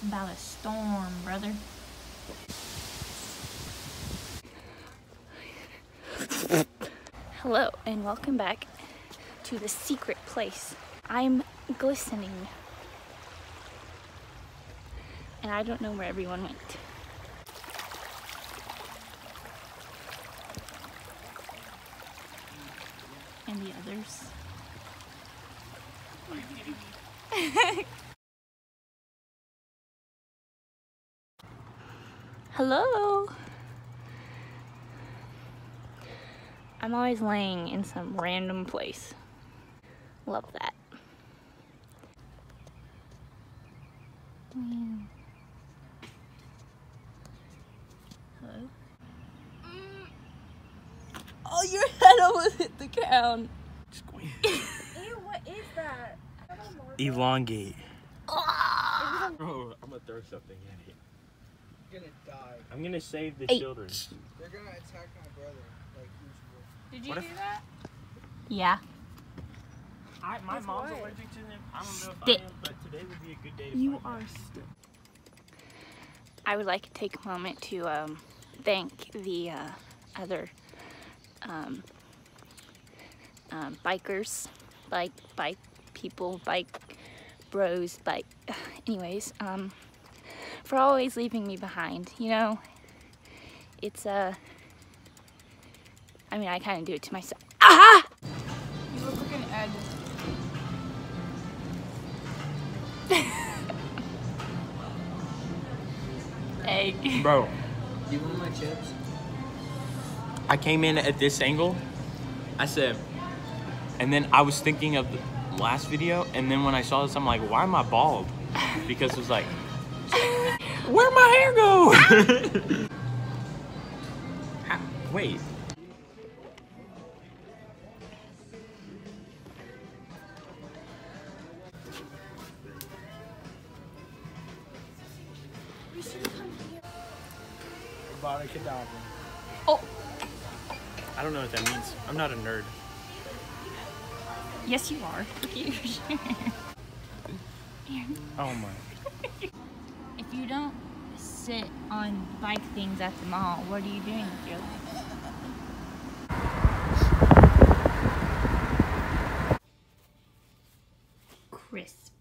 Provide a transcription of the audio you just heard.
It's about a storm, brother. Hello, and welcome back to the secret place. I'm glistening. And I don't know where everyone went. And the others. Hello. I'm always laying in some random place. Love that. Mm. Hello? Oh, your head almost hit the ground. Squeeze. Ew, what is that? Elongate. Ah! Bro, I'm gonna throw something at it. You're gonna die. I'm gonna save the Hey. children. They're gonna attack my brother, like usual. Did What you if- do that? Yeah. I, my With mom's what? allergic to them. I don't know if Stick. I am, but today would be a good day to You find are out. stupid. I would like to take a moment to um, thank the uh, other um, um, bikers, bike bike people, bike bros, bike. Anyways, um, for always leaving me behind. You know, it's Uh, I mean, I kind of do it to myself. Ah! You look like an egg. Egg. Bro, Do you want my chips? I came in at this angle. I said, and then I was thinking of the last video, and then when I saw this, I'm like, why am I bald? Because it was like, where'd my hair go? Ha- Wait. Oh, I don't know what that means. I'm not a nerd. yes, you are. Look at your shirt. Oh my. You don't sit on bike things at the mall, what are you doing with your life? Crisp.